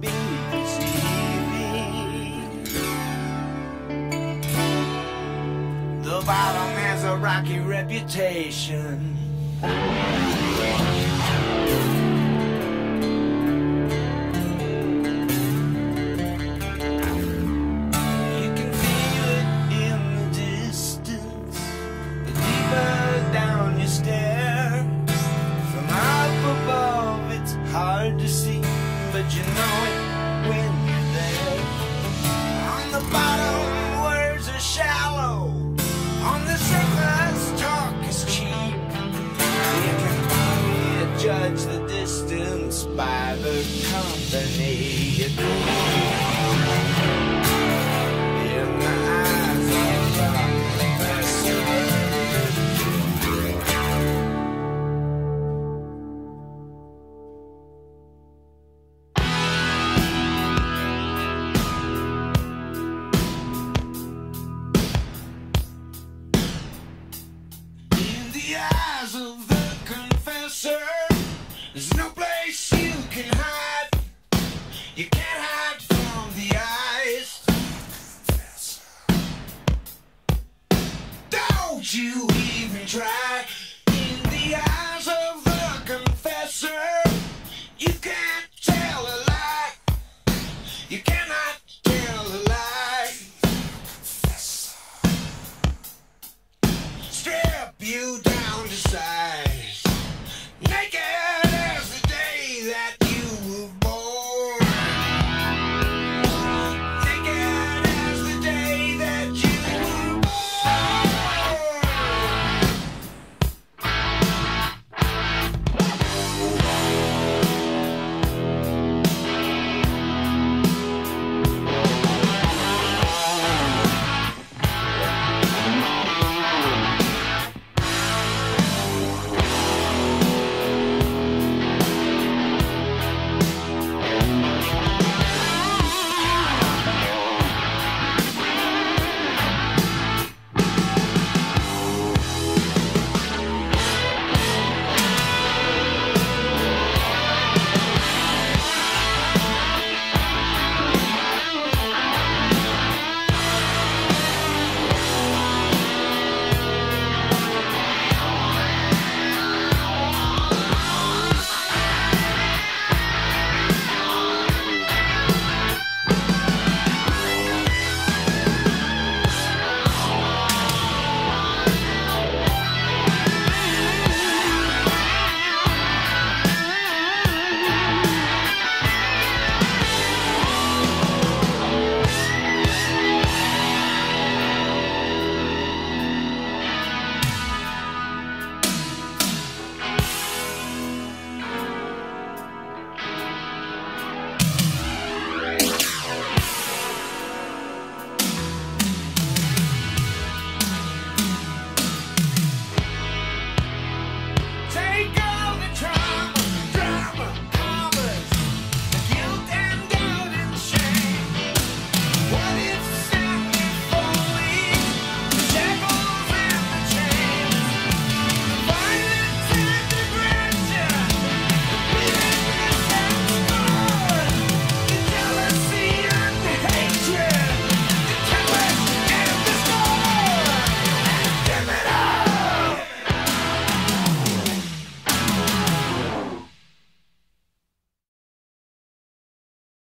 The bottom has a rocky reputation. You know it when you're there. On the bottom, words are shallow. On the surface, talk is cheap. You can only judge the distance by the company you keep. You can't hide from the eyes. Don't you even try in the eyes.